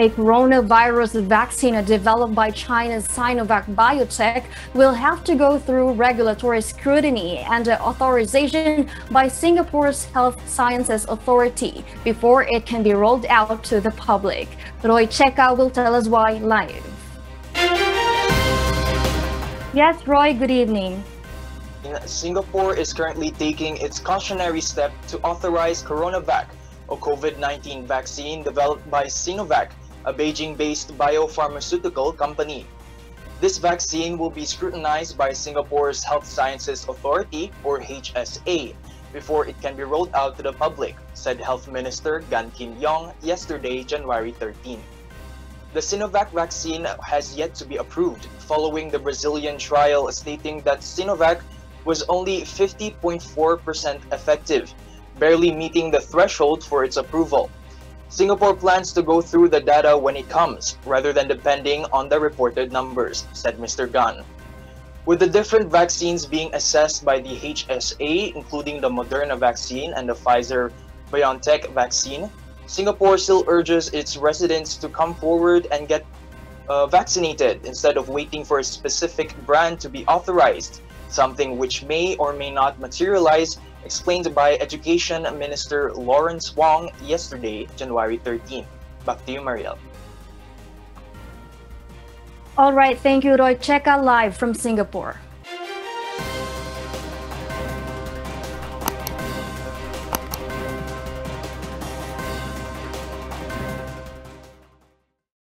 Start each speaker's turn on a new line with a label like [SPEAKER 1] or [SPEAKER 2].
[SPEAKER 1] A coronavirus vaccine developed by China's Sinovac Biotech will have to go through regulatory scrutiny and authorization by Singapore's Health Sciences Authority before it can be rolled out to the public. Roy Cheka will tell us why live. Yes, Roy, good evening.
[SPEAKER 2] Singapore is currently taking its cautionary step to authorize CoronaVac, a COVID-19 vaccine developed by Sinovac, a Beijing-based biopharmaceutical company. This vaccine will be scrutinized by Singapore's Health Sciences Authority, or HSA, before it can be rolled out to the public, said Health Minister Gan Kim Yong yesterday, January 13. The Sinovac vaccine has yet to be approved, following the Brazilian trial stating that Sinovac was only 50.4% effective, barely meeting the threshold for its approval. Singapore plans to go through the data when it comes, rather than depending on the reported numbers, said Mr. Gan. With the different vaccines being assessed by the HSA, including the Moderna vaccine and the Pfizer BioNTech vaccine, Singapore still urges its residents to come forward and get uh, vaccinated instead of waiting for a specific brand to be authorized, something which may or may not materialize, explained by Education Minister Lawrence Wong yesterday, January 13. Back to you, Mariel.
[SPEAKER 1] All right, thank you, Roy Cheka, live from Singapore.